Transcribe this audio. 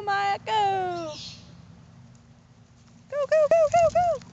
Go, Maya, go! Go, go, go, go, go!